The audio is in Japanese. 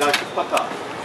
ラックパター